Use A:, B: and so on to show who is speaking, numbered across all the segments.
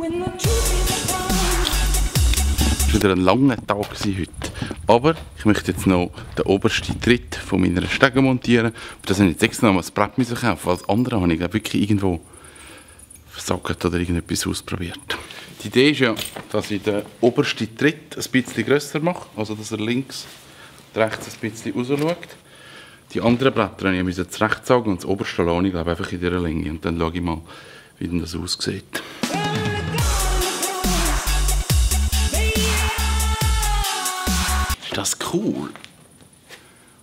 A: Es war wieder ein langer Tag heute. Aber ich möchte jetzt noch den obersten Tritt von meiner Stege montieren. Und das habe ich jetzt extra noch ein Brett müssen kaufen. Als andere habe ich wirklich irgendwo versagt oder irgendetwas ausprobiert. Die Idee ist ja, dass ich den obersten Tritt ein bisschen grösser mache. Also dass er links und rechts ein bisschen raus schaut. Die anderen Blätter musste ich zurechtsagen und das oberste lasse ich glaube einfach in dieser Länge. Und dann schaue ich mal, wie das aussieht. Das cool?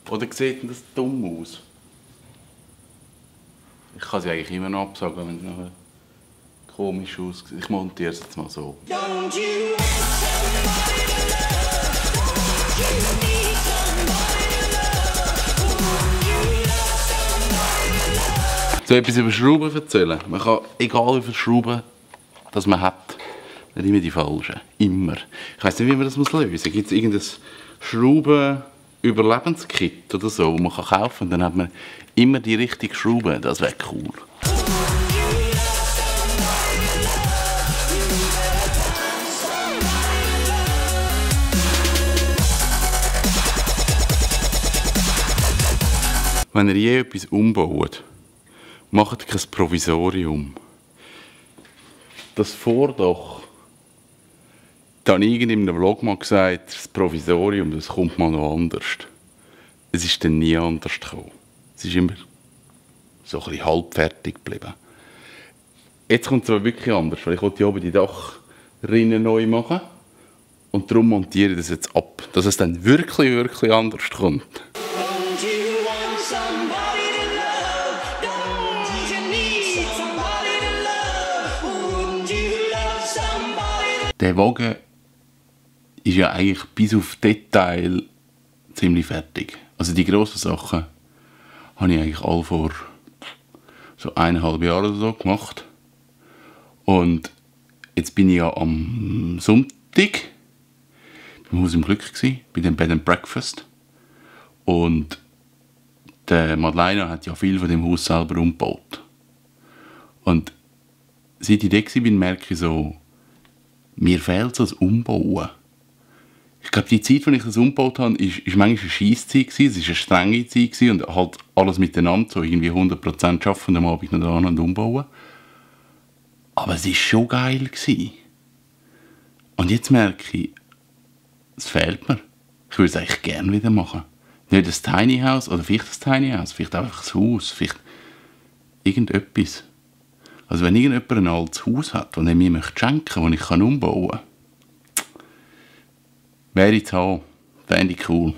A: Oder sieht das dumm aus? Ich kann sie eigentlich immer noch absagen, wenn es nachher komisch aussieht. Ich montiere es jetzt mal so. So etwas über Schrauben erzählen. Man kann, egal wie viele Schrauben das man hat, nicht immer die falschen. Immer. Ich weiß nicht, wie man das lösen muss. Gibt es irgendein Schrauben-Überlebenskit oder so, das man kaufen kann? Und dann hat man immer die richtige Schraube. Das wäre cool. Wenn ihr je etwas umbaut, macht kein Provisorium. Das Vordach, da habe ich in einem Vlog mal gesagt, das Provisorium, das kommt mal noch anders. Es ist dann nie anders gekommen. Es ist immer so ein bisschen halbfertig geblieben. Jetzt kommt es aber wirklich anders, weil ich wollte hier oben die Dachrinne neu machen und darum montiere ich das jetzt ab, dass es dann wirklich, wirklich anders kommt. Der Wagen ist ja eigentlich bis auf Detail ziemlich fertig. Also die grossen Sachen habe ich eigentlich alle vor so eineinhalb Jahren oder so gemacht. Und jetzt bin ich ja am Sonntag beim Haus im Glück gewesen, bei dem Bed and Breakfast. Und der Madeleine hat ja viel von dem Haus selber umgebaut. Und seit ich da bin, merke ich so, mir fehlt das Umbauen. Ich glaube, die Zeit, als ich das umgebaut habe, ist manchmal eine Scheisszeit Es war eine strenge Zeit und halt alles miteinander, so irgendwie 100% arbeiten und am Abend noch dran und umbauen. Aber es war schon geil. Gewesen. Und jetzt merke ich, es fehlt mir. Ich würde es eigentlich gerne wieder machen. Nicht das Tiny House oder vielleicht das Tiny House, vielleicht einfach das Haus, vielleicht irgendetwas. Also wenn irgendjemand ein altes Haus hat, das er mir schenken möchte, das ich umbauen kann, wäre ich zu haben. Fände ich cool.